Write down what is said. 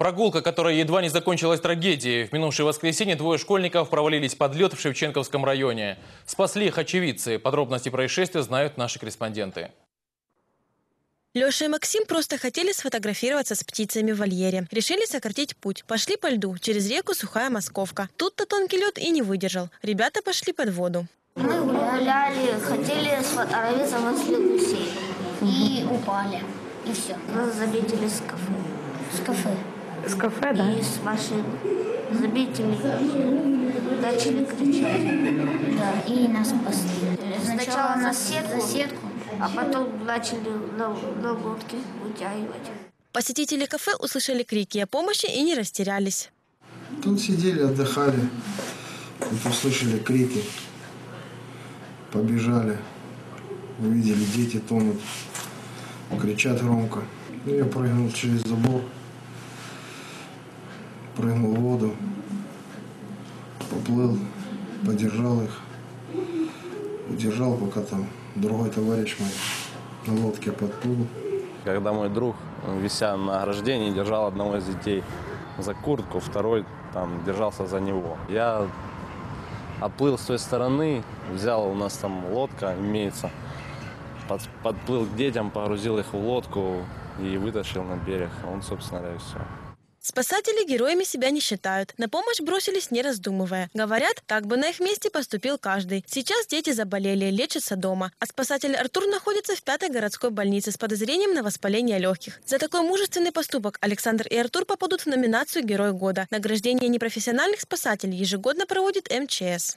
Прогулка, которая едва не закончилась трагедией. В минувшее воскресенье двое школьников провалились под лед в Шевченковском районе. Спасли их очевидцы. Подробности происшествия знают наши корреспонденты. Леша и Максим просто хотели сфотографироваться с птицами в вольере. Решили сократить путь. Пошли по льду. Через реку Сухая Московка. Тут-то тонкий лед и не выдержал. Ребята пошли под воду. Мы гуляли, хотели сфотографироваться возле гусей. И упали. И все. Нас заметили с кафе. С кафе. С кафе, да? И с машины. Заметили, начали кричать. Да, и нас спасли. Сначала на сетку, За сетку. а потом начали на, на лодке вытягивать. Посетители кафе услышали крики о помощи и не растерялись. Тут сидели, отдыхали. Тут услышали крики. Побежали. Увидели, дети тонут. Кричат громко. Ну, я прыгнул через забор. Прыгнул в воду. Поплыл. Подержал их. Удержал, пока там другой товарищ мой на лодке подплыл. Когда мой друг, вися на ограждении, держал одного из детей за куртку, второй там держался за него. Я оплыл с той стороны, взял, у нас там лодка имеется, под- подплыл к детям, погрузил их в лодку и вытащил на берег. Он, собственно, говоря, и все. Спасатели героями себя не считают. На помощь бросились, не раздумывая. Говорят, так бы на их месте поступил каждый. Сейчас дети заболели, лечатся дома. А спасатель Артур находится в пятой городской больнице с подозрением на воспаление легких. За такой мужественный поступок Александр и Артур попадут в номинацию «Герой года». Награждение непрофессиональных спасателей ежегодно проводит МЧС.